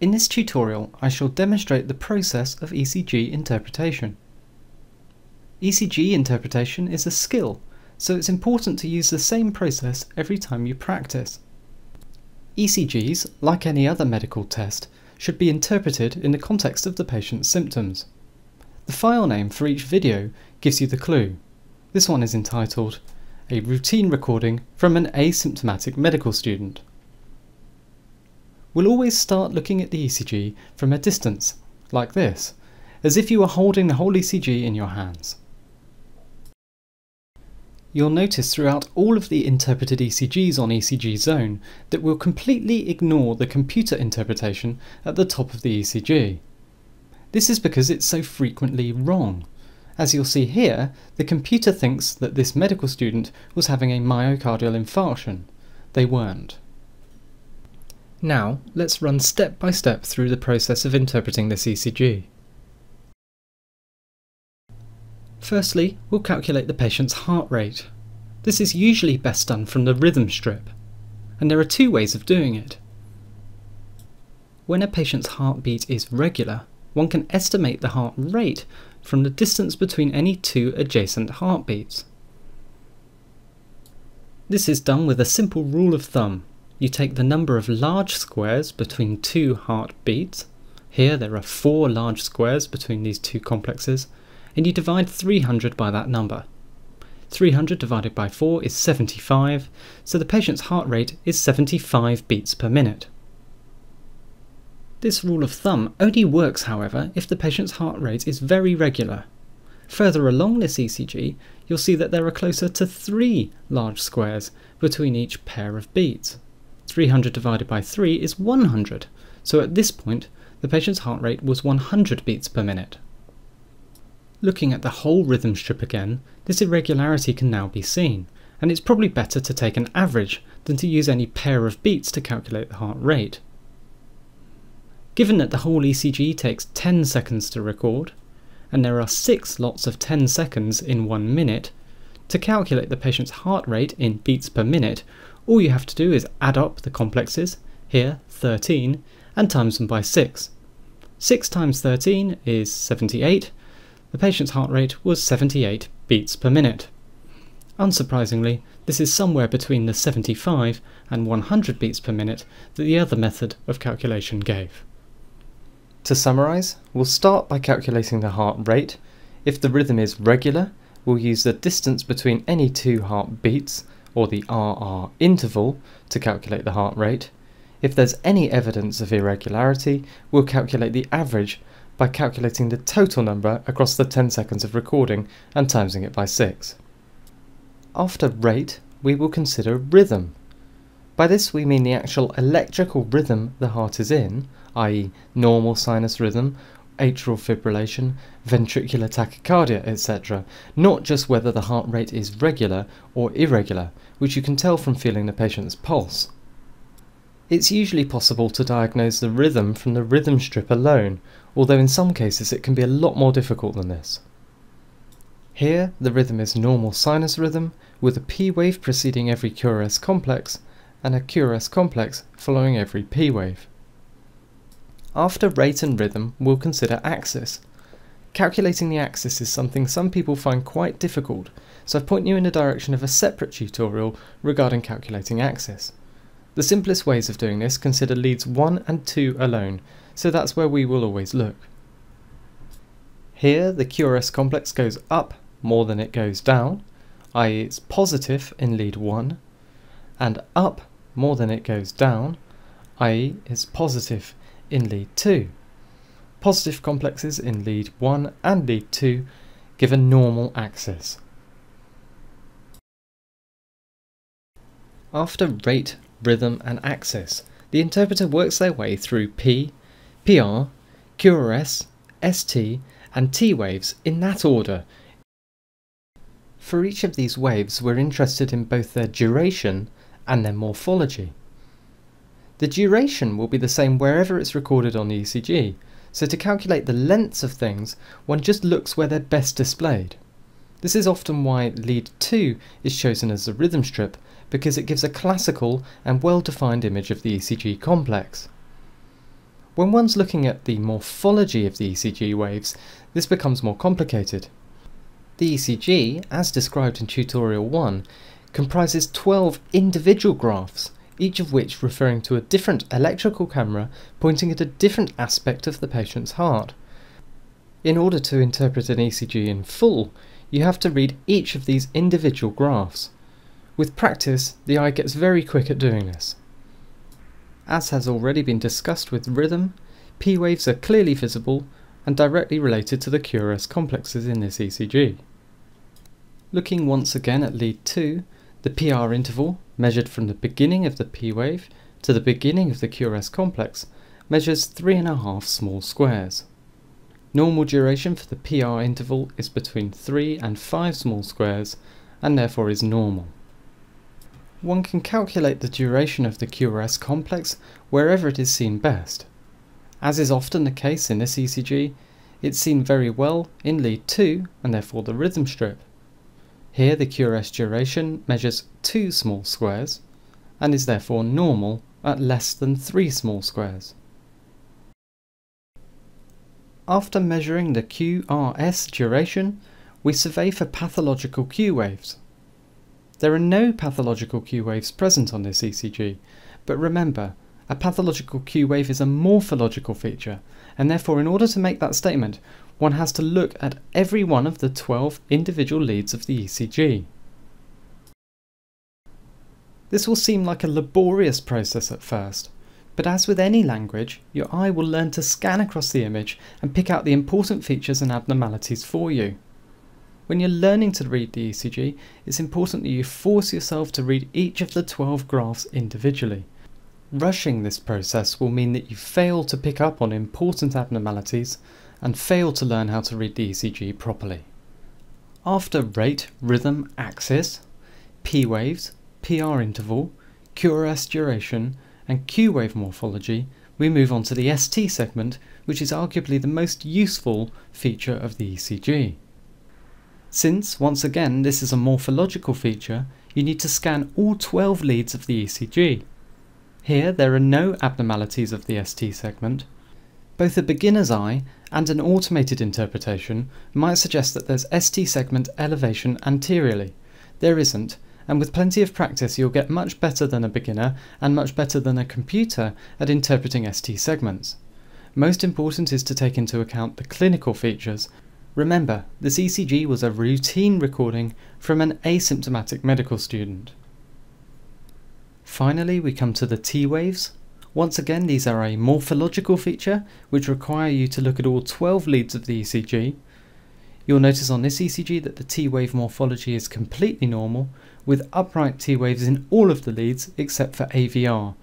In this tutorial, I shall demonstrate the process of ECG interpretation. ECG interpretation is a skill, so it's important to use the same process every time you practice. ECGs, like any other medical test, should be interpreted in the context of the patient's symptoms. The file name for each video gives you the clue. This one is entitled A Routine Recording from an Asymptomatic Medical Student. We'll always start looking at the ECG from a distance, like this, as if you were holding the whole ECG in your hands. You'll notice throughout all of the interpreted ECGs on ECG Zone that we'll completely ignore the computer interpretation at the top of the ECG. This is because it's so frequently wrong. As you'll see here, the computer thinks that this medical student was having a myocardial infarction. They weren't. Now, let's run step by step through the process of interpreting this ECG. Firstly, we'll calculate the patient's heart rate. This is usually best done from the rhythm strip, and there are two ways of doing it. When a patient's heartbeat is regular, one can estimate the heart rate from the distance between any two adjacent heartbeats. This is done with a simple rule of thumb you take the number of large squares between two heartbeats. Here there are four large squares between these two complexes, and you divide 300 by that number. 300 divided by 4 is 75, so the patient's heart rate is 75 beats per minute. This rule of thumb only works, however, if the patient's heart rate is very regular. Further along this ECG, you'll see that there are closer to three large squares between each pair of beats. 300 divided by 3 is 100, so at this point the patient's heart rate was 100 beats per minute. Looking at the whole rhythm strip again, this irregularity can now be seen, and it's probably better to take an average than to use any pair of beats to calculate the heart rate. Given that the whole ECG takes 10 seconds to record, and there are 6 lots of 10 seconds in 1 minute, to calculate the patient's heart rate in beats per minute, all you have to do is add up the complexes, here 13, and times them by 6. 6 times 13 is 78. The patient's heart rate was 78 beats per minute. Unsurprisingly, this is somewhere between the 75 and 100 beats per minute that the other method of calculation gave. To summarise, we'll start by calculating the heart rate. If the rhythm is regular, we'll use the distance between any two heartbeats or the RR interval, to calculate the heart rate. If there's any evidence of irregularity, we'll calculate the average by calculating the total number across the 10 seconds of recording and timesing it by 6. After rate, we will consider rhythm. By this we mean the actual electrical rhythm the heart is in, i.e. normal sinus rhythm atrial fibrillation, ventricular tachycardia, etc., not just whether the heart rate is regular or irregular, which you can tell from feeling the patient's pulse. It's usually possible to diagnose the rhythm from the rhythm strip alone, although in some cases it can be a lot more difficult than this. Here, the rhythm is normal sinus rhythm, with a P wave preceding every QRS complex, and a QRS complex following every P wave. After rate and rhythm, we'll consider axis. Calculating the axis is something some people find quite difficult, so I point you in the direction of a separate tutorial regarding calculating axis. The simplest ways of doing this consider leads 1 and 2 alone, so that's where we will always look. Here the QRS complex goes up more than it goes down, i.e. it's positive in lead 1, and up more than it goes down, i.e. it's positive in lead 2. Positive complexes in lead 1 and lead 2 give a normal axis. After rate, rhythm and axis, the interpreter works their way through P, PR, QRS, ST and T waves in that order. For each of these waves we're interested in both their duration and their morphology. The duration will be the same wherever it's recorded on the ECG, so to calculate the lengths of things, one just looks where they're best displayed. This is often why lead 2 is chosen as the rhythm strip, because it gives a classical and well-defined image of the ECG complex. When one's looking at the morphology of the ECG waves, this becomes more complicated. The ECG, as described in tutorial 1, comprises 12 individual graphs, each of which referring to a different electrical camera pointing at a different aspect of the patient's heart. In order to interpret an ECG in full, you have to read each of these individual graphs. With practice, the eye gets very quick at doing this. As has already been discussed with rhythm, P waves are clearly visible and directly related to the QRS complexes in this ECG. Looking once again at lead 2, the PR interval, measured from the beginning of the P wave to the beginning of the QRS complex, measures 3.5 small squares. Normal duration for the PR interval is between 3 and 5 small squares and therefore is normal. One can calculate the duration of the QRS complex wherever it is seen best. As is often the case in this ECG, it's seen very well in lead 2 and therefore the rhythm strip. Here the QRS duration measures 2 small squares and is therefore normal at less than 3 small squares. After measuring the QRS duration, we survey for pathological Q waves. There are no pathological Q waves present on this ECG, but remember, a pathological Q wave is a morphological feature, and therefore in order to make that statement, one has to look at every one of the 12 individual leads of the ECG. This will seem like a laborious process at first, but as with any language, your eye will learn to scan across the image and pick out the important features and abnormalities for you. When you're learning to read the ECG, it's important that you force yourself to read each of the 12 graphs individually. Rushing this process will mean that you fail to pick up on important abnormalities and fail to learn how to read the ECG properly. After rate, rhythm, axis, P waves, PR interval, QRS duration, and Q wave morphology, we move on to the ST segment, which is arguably the most useful feature of the ECG. Since, once again, this is a morphological feature, you need to scan all 12 leads of the ECG. Here there are no abnormalities of the ST segment, both a beginner's eye and an automated interpretation might suggest that there's ST segment elevation anteriorly. There isn't, and with plenty of practice you'll get much better than a beginner and much better than a computer at interpreting ST segments. Most important is to take into account the clinical features. Remember, this ECG was a routine recording from an asymptomatic medical student. Finally, we come to the T waves, once again, these are a morphological feature which require you to look at all 12 leads of the ECG. You'll notice on this ECG that the T-wave morphology is completely normal, with upright T-waves in all of the leads except for AVR.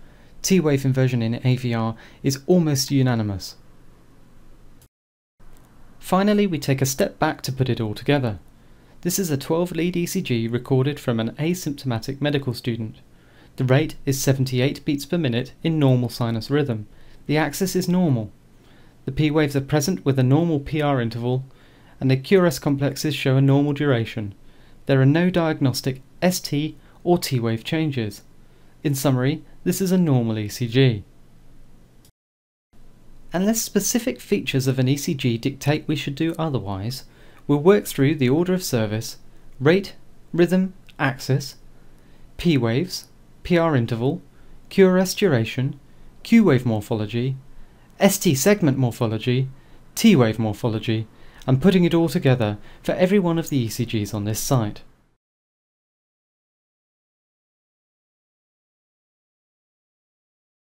T-wave inversion in AVR is almost unanimous. Finally, we take a step back to put it all together. This is a 12 lead ECG recorded from an asymptomatic medical student. The rate is 78 beats per minute in normal sinus rhythm. The axis is normal. The P waves are present with a normal PR interval, and the QRS complexes show a normal duration. There are no diagnostic ST or T wave changes. In summary, this is a normal ECG. Unless specific features of an ECG dictate we should do otherwise, we'll work through the order of service, rate, rhythm, axis, P waves, PR interval, QRS duration, Q-wave morphology, ST segment morphology, T-wave morphology, and putting it all together for every one of the ECGs on this site.